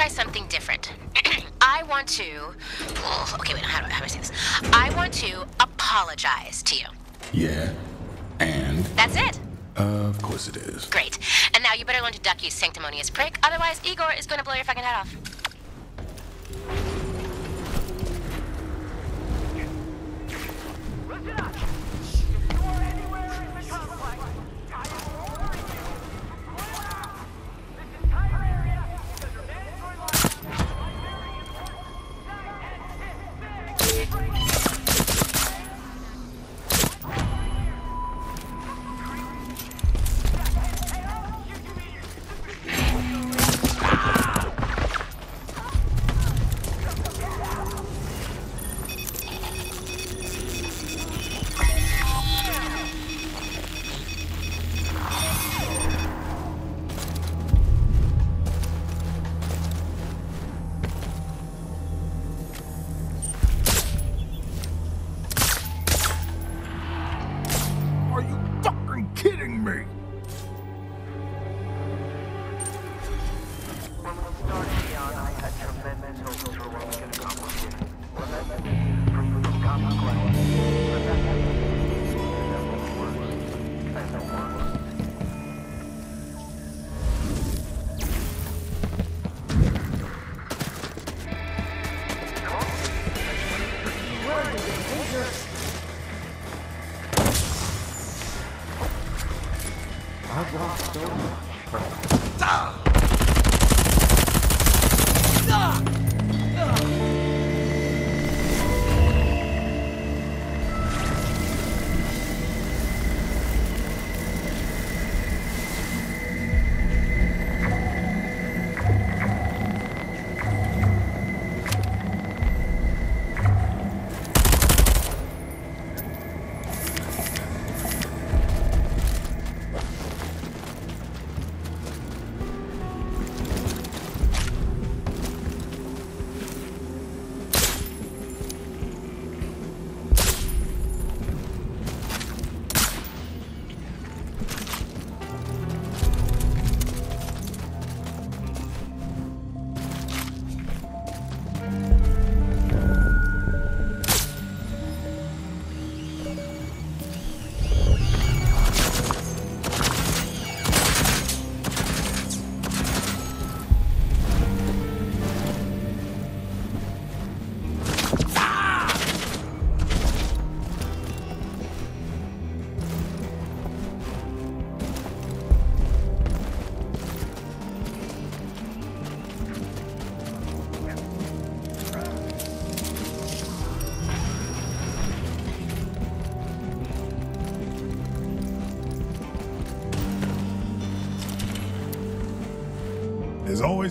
try something different. I want to. Okay, wait, how do, I, how do I say this? I want to apologize to you. Yeah. And? That's it. Of course it is. Great. And now you better learn to duck, you sanctimonious prick. Otherwise, Egor is going to blow your fucking head off.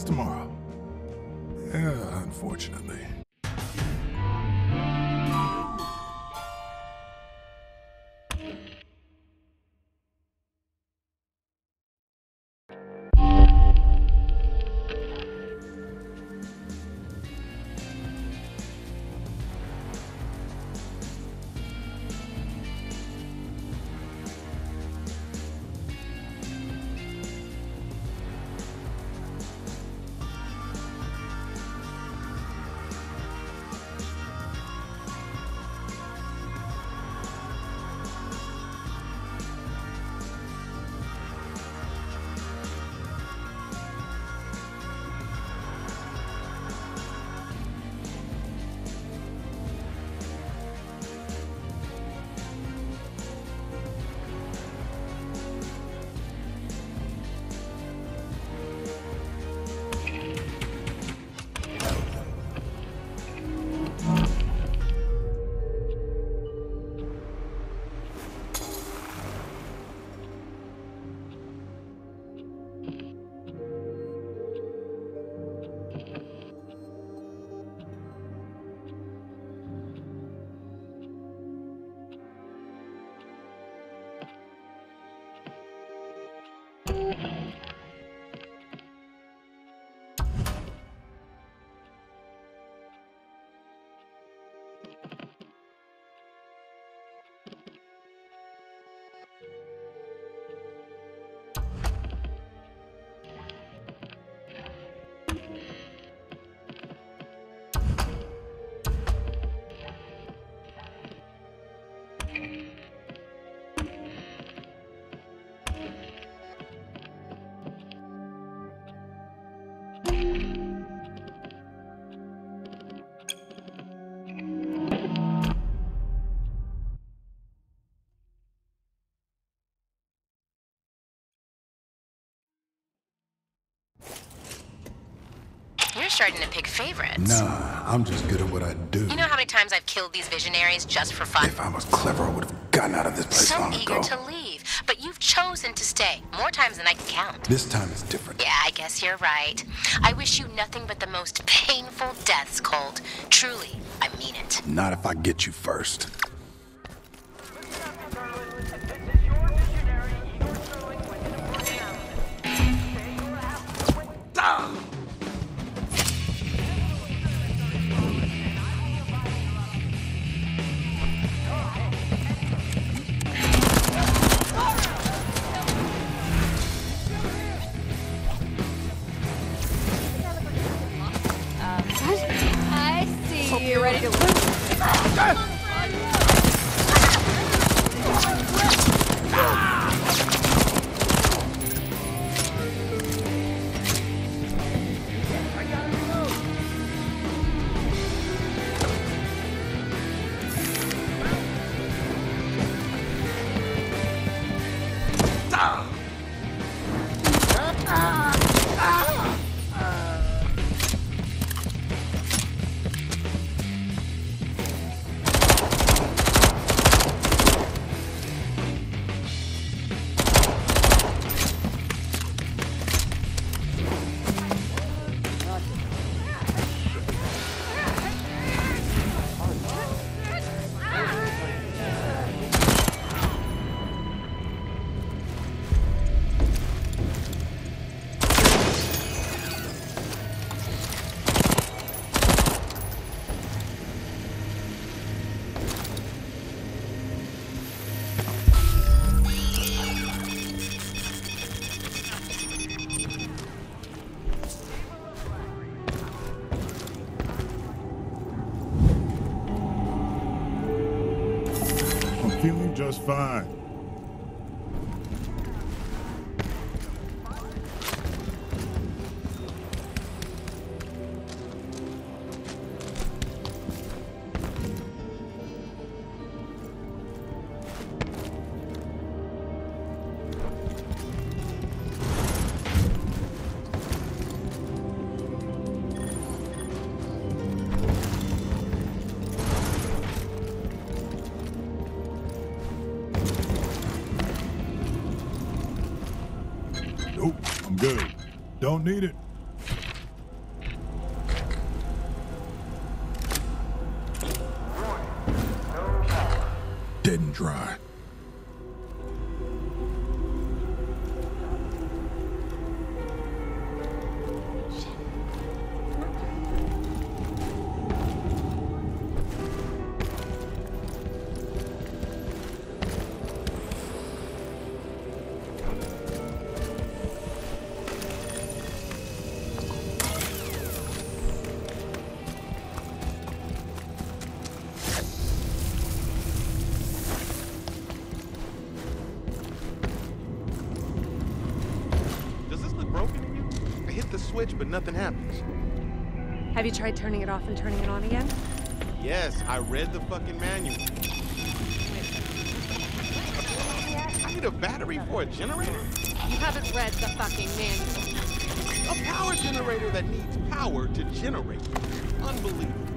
Tomorrow. Yeah, unfortunately. Starting to pick favorites. Nah, I'm just good at what I do. You know how many times I've killed these visionaries just for fun? If I was clever, I would have gotten out of this place So long eager to leave, but you've chosen to stay more times than I can count. This time is different. Yeah, I guess you're right. I wish you nothing but the most painful deaths, Colt. Truly, I mean it. Not if I get you first. Feeling just fine. Don't need it. Dead and dry. Switch, but nothing happens. Have you tried turning it off and turning it on again? Yes, I read the fucking manual. I need a battery for a generator? You haven't read the fucking manual. A power generator that needs power to generate. Unbelievable.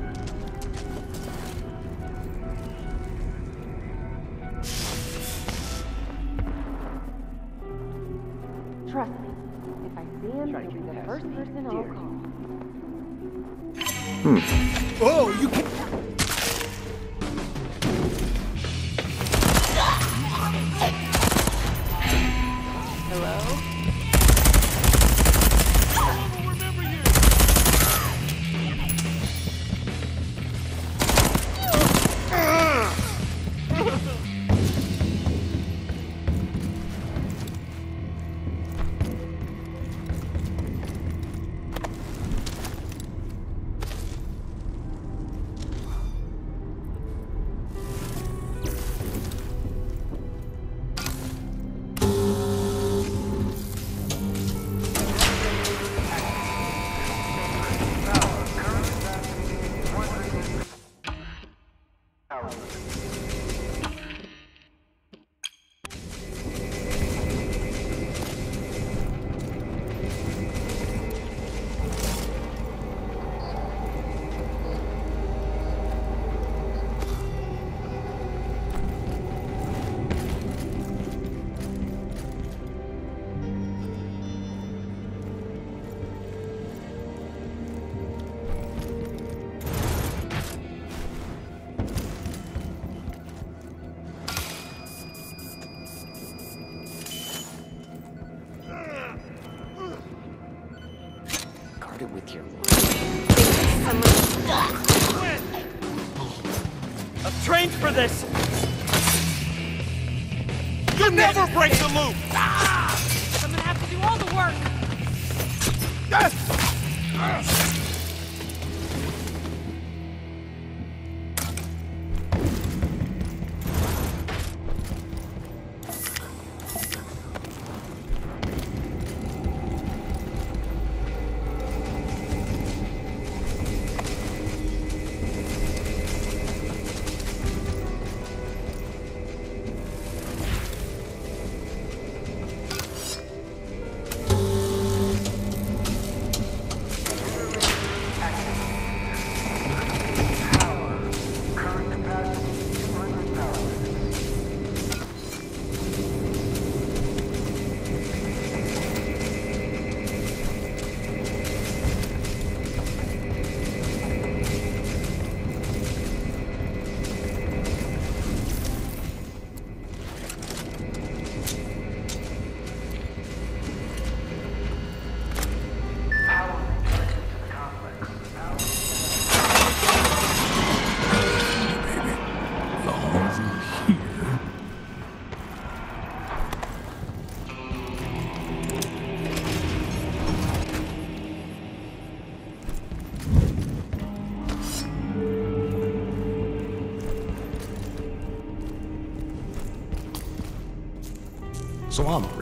Long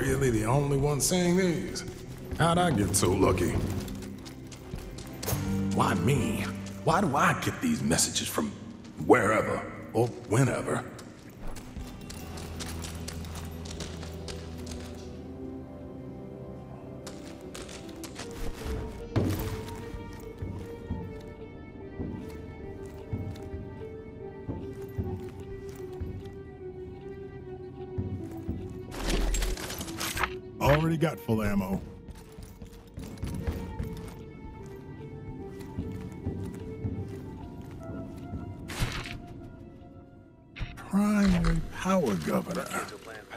really the only one saying these? How'd I get so lucky? Why me? Why do I get these messages from wherever or whenever? Got full ammo. Primary power governor.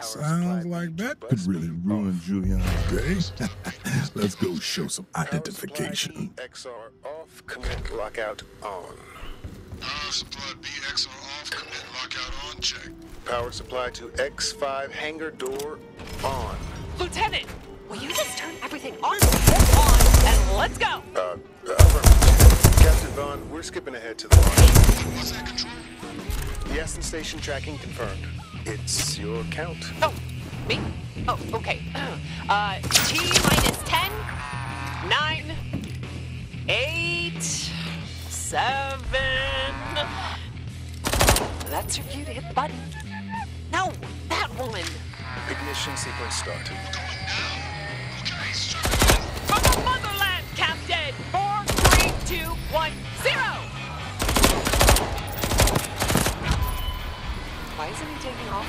Sounds like that could really ruin Julian's day. Let's go show some identification. XR off, commit lockout on. Power supply BX are off, commit lockout on check. Power supply to X5 hangar door on. Lieutenant, will you just turn everything on, on, and let's go? Uh, affirmative. Captain Vahn, we're skipping ahead to the line. What's that control? The Aston Station tracking confirmed. It's your count. Oh, me? Oh, okay. Uh, T minus 10, 9, 8, 7. That's your cue to hit the button. No, that woman. Ignition sequence start. Why isn't he taking off?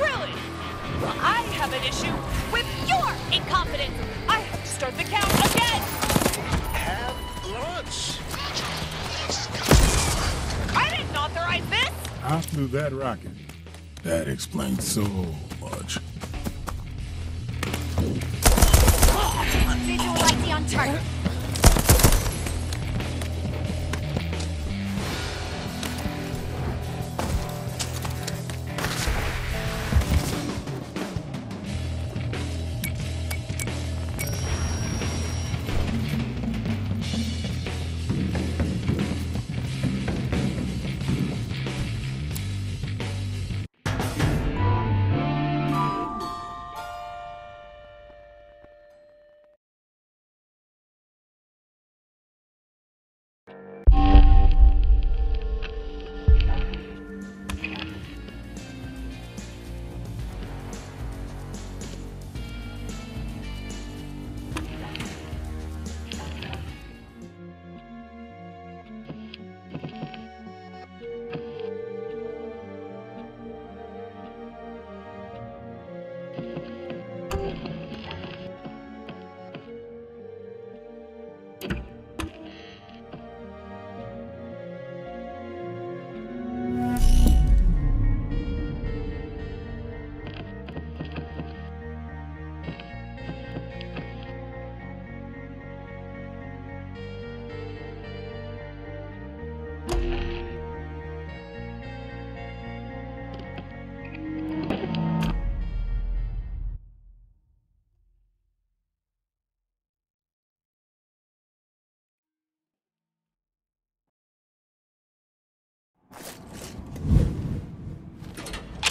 Really? Well, I have an issue with your incompetence. I have to start the count again. Have launch. I didn't authorize this. I flew that rocket. That explains so much. Visual ID on target.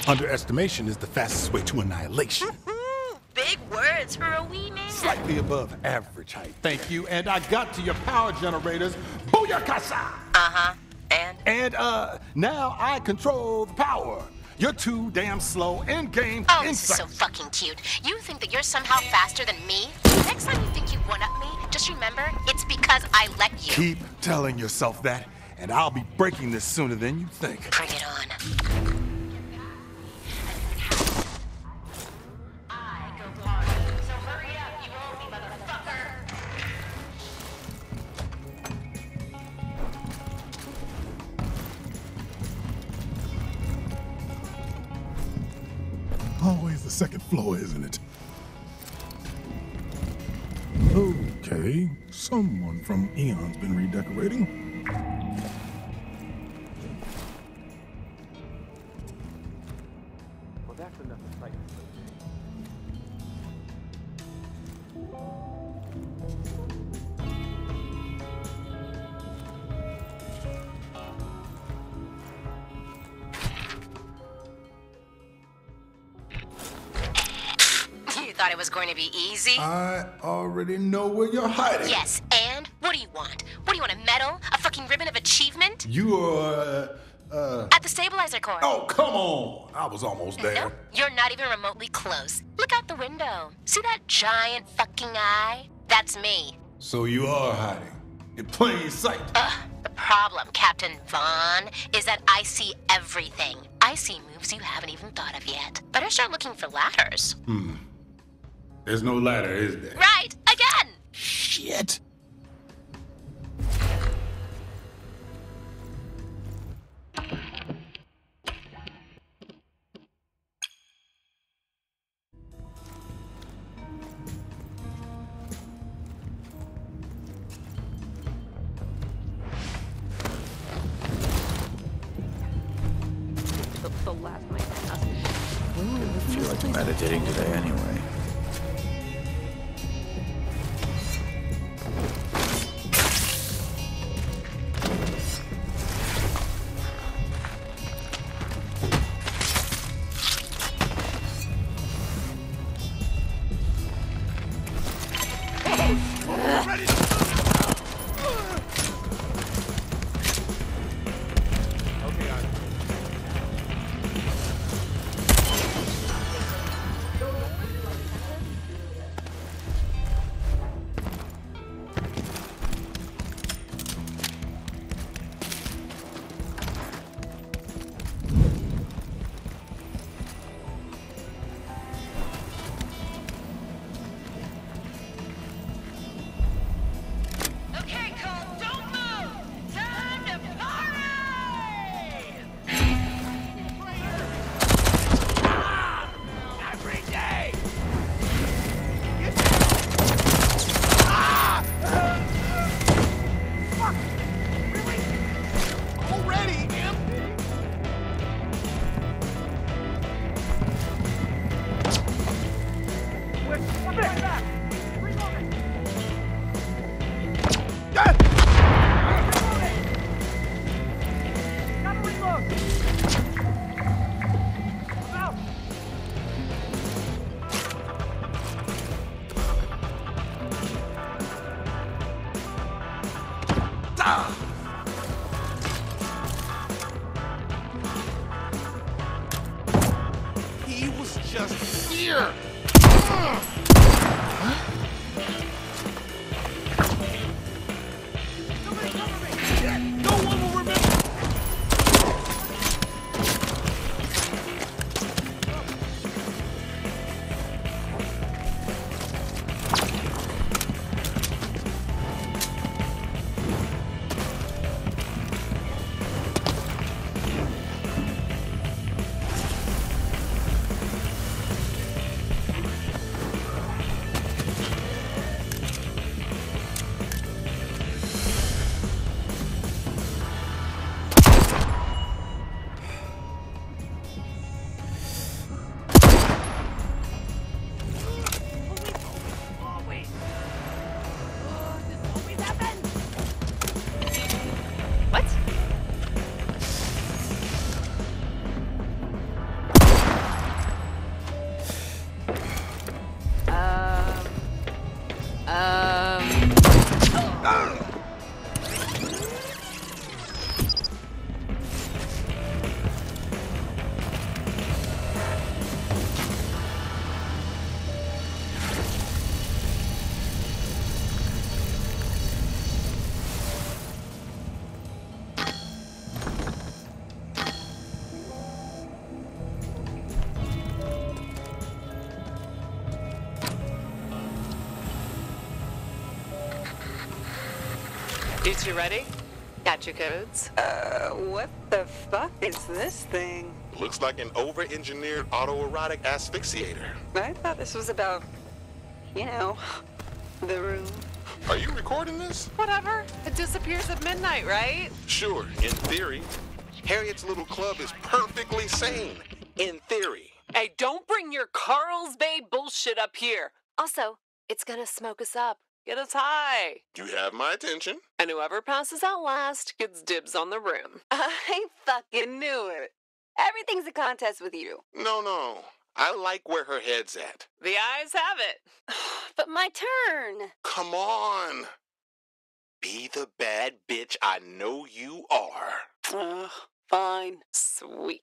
Underestimation is the fastest way to annihilation. Big words for a wee man. Slightly above average height. Thank you. And I got to your power generators. Booyakasa! Uh-huh. And? And, uh, now I control the power. You're too damn slow. End game. Oh, this is so fucking cute. You think that you're somehow faster than me? Next time you think you one-up me, just remember, it's because I let you. Keep telling yourself that, and I'll be breaking this sooner than you think. Bring it on. The second floor, isn't it? Okay, someone from AEON's been redecorating. I already know where you're hiding. yes, and? What do you want? What do you want, a medal? A fucking ribbon of achievement? You are, uh, uh, At the stabilizer core. oh, come on. I was almost there. Nope, you're not even remotely close. Look out the window. See that giant fucking eye? That's me. So you are hiding. In plain sight. Ugh, the problem, Captain Vahn, is that I see everything. I see moves you haven't even thought of yet. Better start looking for ladders. There's no ladder, is there? Right, again! Shit. The, the last night passed. feel like meditating today anyway. You ready? Got your codes? Uh, what the fuck is this thing? Looks like an over-engineered autoerotic asphyxiator. I thought this was about, you know, the room. Are you recording this? Whatever. It disappears at midnight, right? Sure, in theory. Harriet's little club is perfectly sane. In theory. Hey, don't bring your Karl's Bay bullshit up here. Also, it's gonna smoke us up. Get us high. You have my attention. And whoever passes out last gets dibs on the room. I fucking knew it. Everything's a contest with you. No, no. I like where her head's at. The eyes have it. but my turn. Come on. Be the bad bitch I know you are. Uh, fine. Sweet.